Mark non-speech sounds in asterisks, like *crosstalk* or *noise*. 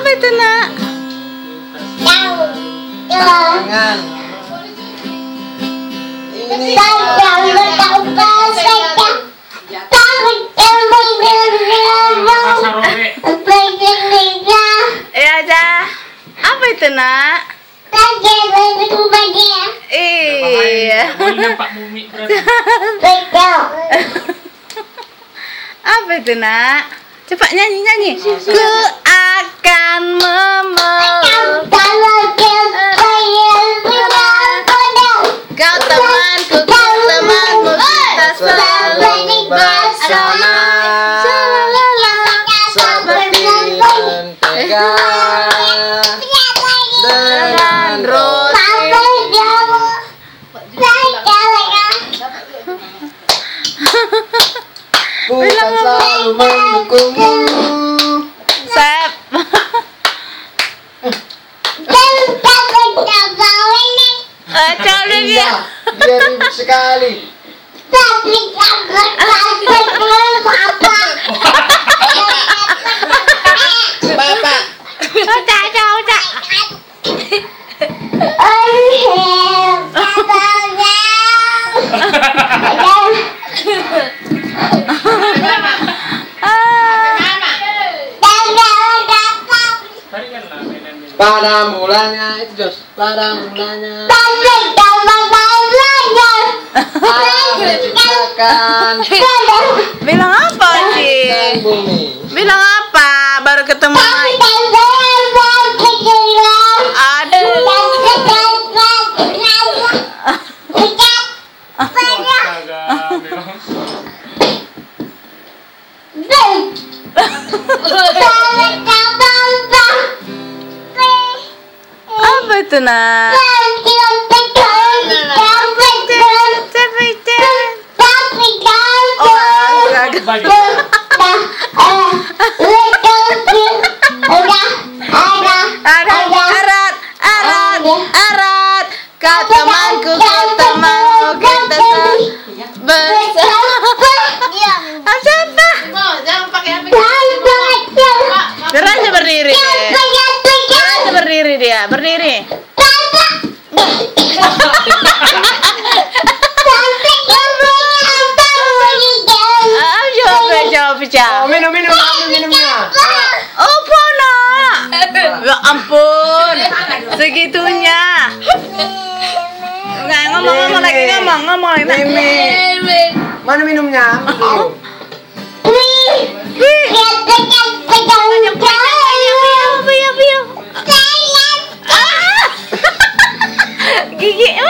Apa itu nak? Ini Iya aja. Apa itu nak? Iya. Pak Mumi berarti. *laughs* Apa itu nak? Cepat nyanyi nyanyi. Ku akan memeluk kau temanku, kau temanmu kita selalu bersama. Shalalala. seperti mentega dengan roti. Bukan selalu mendukungmu. Sep. Eh, dia. Dia ribut sekali. Bapak, pada mulanya itu Jos, pada mulanya Allah menciptakan Bilang apa sih? Bilang apa? Baru ketemu lagi. Aduh. Temanku, kau temanku, kita bersama. Deh. Berdiri dia, berdiri. Oh, jawab. minum, minum, ambil minumnya. Oh, Pona. Ya ampun. Segitunya. Nggak, ngomong, ngomong lagi, ngomong, ngomong lagi. Mimi. Mana minumnya? Gigi.